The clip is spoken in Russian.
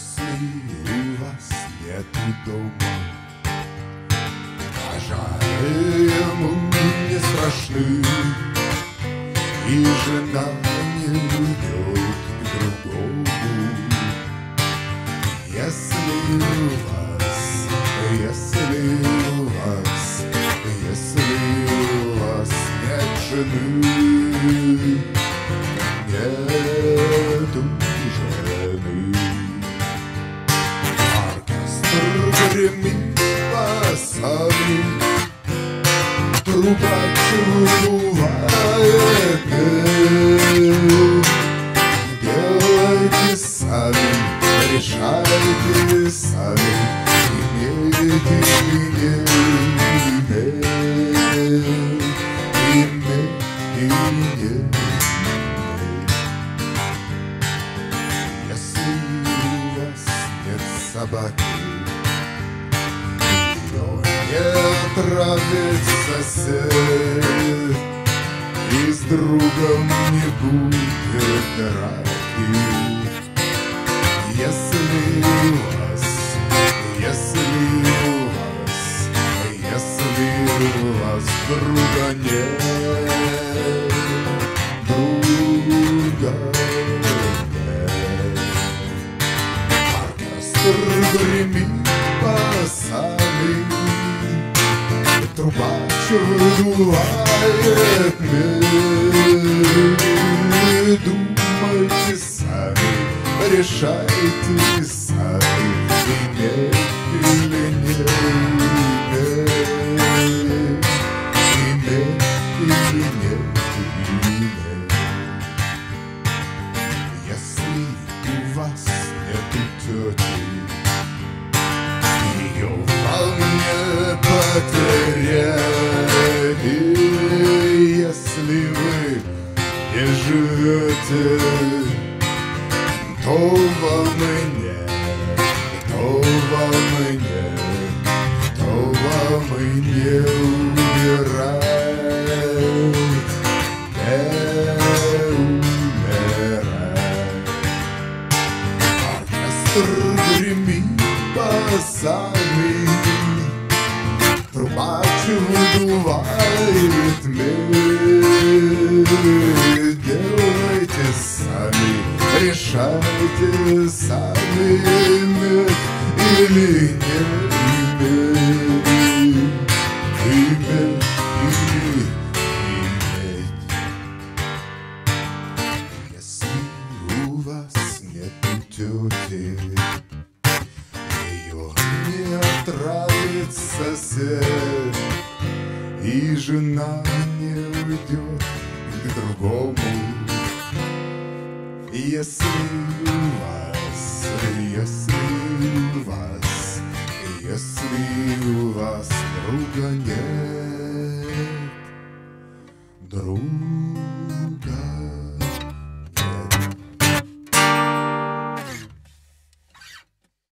Если у вас нету дома. Пожары ему не страшны. И жена не уйдет к другому Если у вас, если у вас Если у вас нет жены Басами Трубач убывает пел. Делайте сами, решайте сами Иметь или не иметь Если у вас нет собаки не травит сосед И с другом не будет драки. Если у вас, если у вас Если у вас друга нет Друга нет. Оркестр гремит басами Трубач выдувает мед Думайте сами, решайте сами Иметь или не иметь Иметь или не иметь Если у вас нету тети Ее вполне потерять И Если вы не живете То вам и нет То вам и нет То вам и не умирать Не умирать Оркестр гремит басами Трубач выдувает мед Делайте сами, решайте сами Иметь или не нет тети Ее не отравит сосед И жена не уйдет к другому. Если у вас, если у вас Если у вас друга